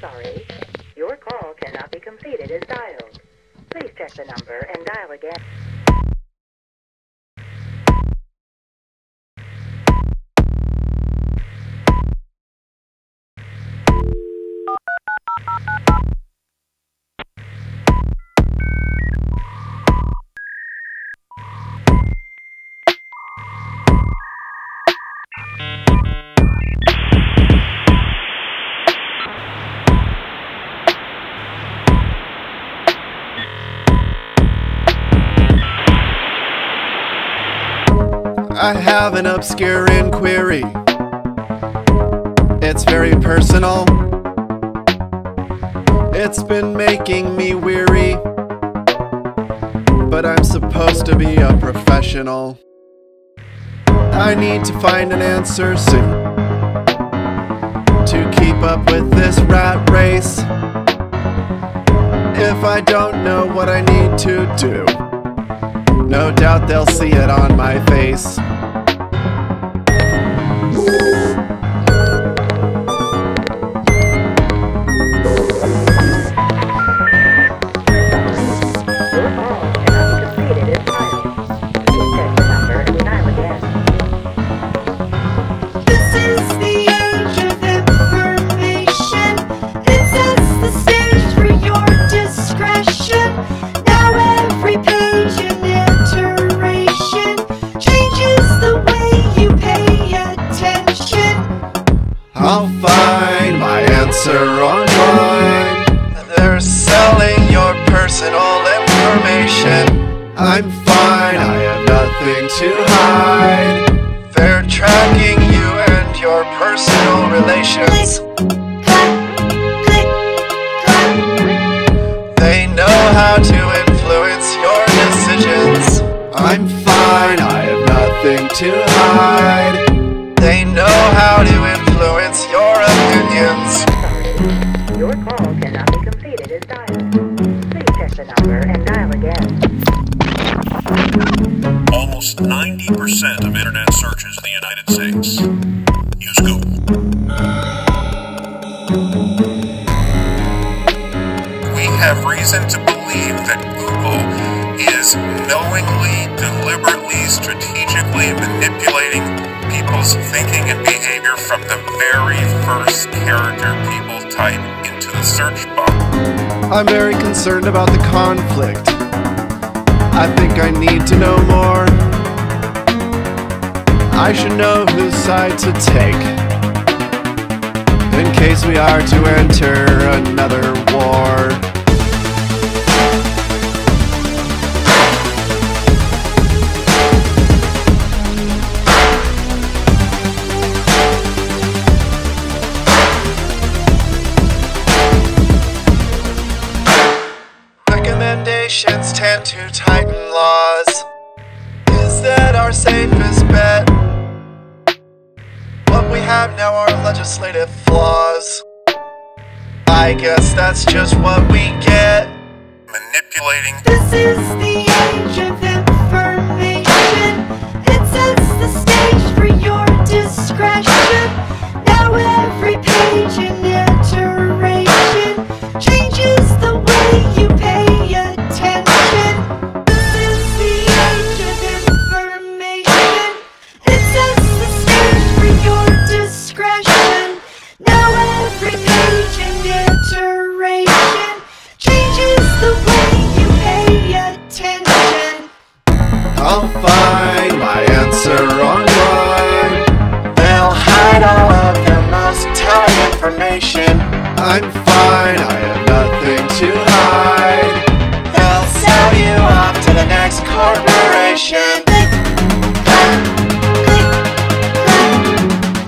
sorry. Your call cannot be completed as dialed. Please check the number and dial again. I have an obscure inquiry. It's very personal. It's been making me weary. But I'm supposed to be a professional. I need to find an answer soon. To keep up with this rat race. If I don't know what I need to do. No doubt they'll see it on my face. I'm fine, I have nothing to hide. They're tracking you and your personal relations. Clap, click, clap. They know how to influence your decisions. I'm fine, I have nothing to hide. They know how to influence your opinions. Sorry. Your call Almost 90% of internet searches in the United States use Google. We have reason to believe that Google is knowingly, deliberately, strategically manipulating people's thinking and behavior from the very first character people type into the search bar. I'm very concerned about the conflict. I think I need to know more. I should know whose side to take. In case we are to enter another war. Recommendations tend to tighten laws. Is that our safest bet? We have now are legislative flaws. I guess that's just what we get. Manipulating This is the age of Click, clap, click.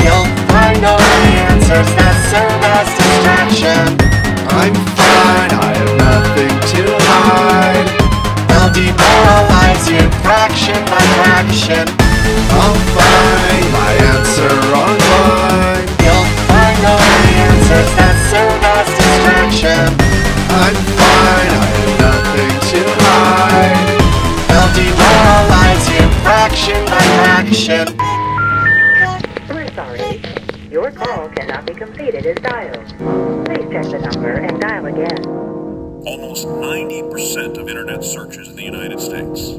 You'll find all the answers that serve as distraction. I'm fine, I have nothing to hide. They'll demoralize you fraction by fraction. I'll find my answer online. You'll find all the answers that serve as distraction. I'm fraction by fraction. We're sorry. Your call cannot be completed completed is dialed. Please check the number and dial again. Almost 90% of internet searches in the United States